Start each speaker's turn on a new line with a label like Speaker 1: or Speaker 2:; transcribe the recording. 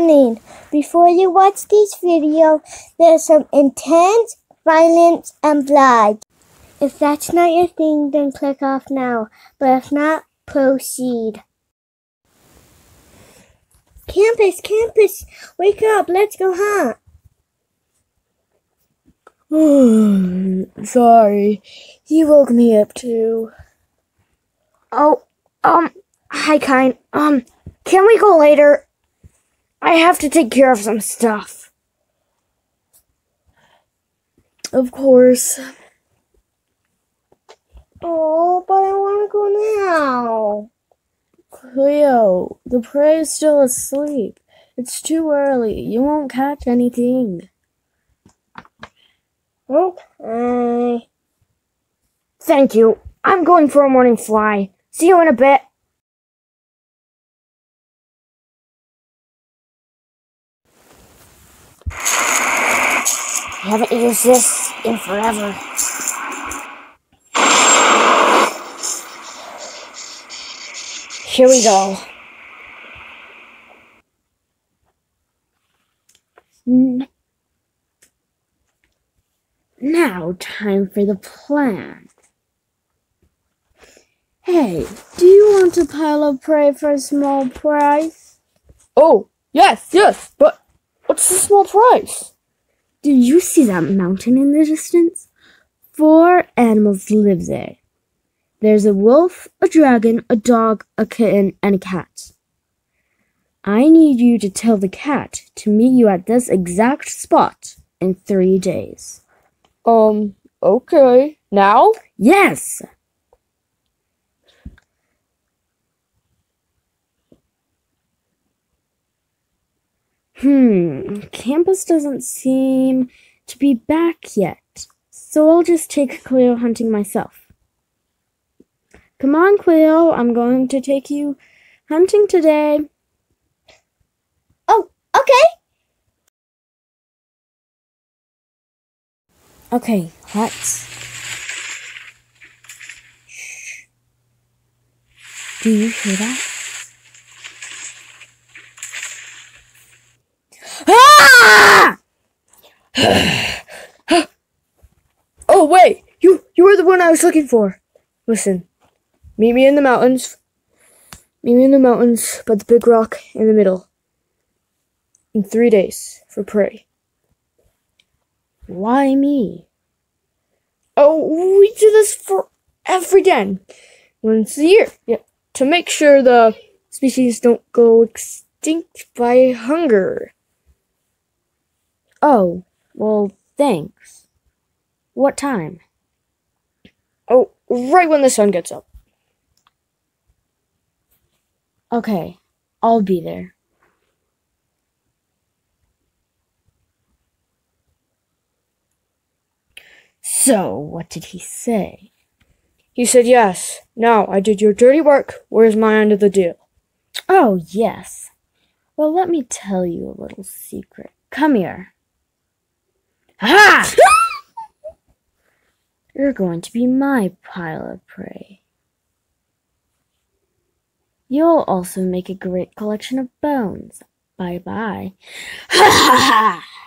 Speaker 1: Warning! Before you watch this video, there's some intense violence and blood. If that's not your thing, then click off now. But if not, proceed. Campus, campus, wake up, let's go hunt.
Speaker 2: Sorry, he woke me up too.
Speaker 3: Oh, um, hi, kind. Um, can we go later? I have to take care of some stuff.
Speaker 2: Of course.
Speaker 1: Oh, but I want to go now.
Speaker 2: Cleo, the prey is still asleep. It's too early. You won't catch anything.
Speaker 1: Okay.
Speaker 3: Thank you. I'm going for a morning fly. See you in a bit. I haven't used this in forever. Here we go. Now, time for the plan.
Speaker 2: Hey, do you want to pile up prey for a small price?
Speaker 3: Oh, yes, yes, but what's the small price? Do you see that mountain in the distance? Four animals live there. There's a wolf, a dragon, a dog, a kitten, and a cat. I need you to tell the cat to meet you at this exact spot in three days.
Speaker 2: Um, okay. Now?
Speaker 3: Yes! Hmm, campus doesn't seem to be back yet, so I'll just take Cleo hunting myself. Come on, Cleo, I'm going to take you hunting today.
Speaker 1: Oh, okay.
Speaker 3: Okay, let's. Shh. Do you hear that?
Speaker 2: Oh, wait! You, you were the one I was looking for. Listen, meet me in the mountains. Meet me in the mountains by the big rock in the middle. In three days for prey.
Speaker 3: Why me?
Speaker 2: Oh, we do this for every den. Once a year. Yeah. To make sure the species don't go extinct by hunger.
Speaker 3: Oh, well, thanks. What time?
Speaker 2: Oh, right when the sun gets up.
Speaker 3: Okay, I'll be there. So, what did he say?
Speaker 2: He said, Yes. Now I did your dirty work. Where's my end of the deal?
Speaker 3: Oh, yes. Well, let me tell you a little secret. Come here. Ha! You're going to be my pile of prey. You'll also make a great collection of bones. Bye bye. Ha ha ha!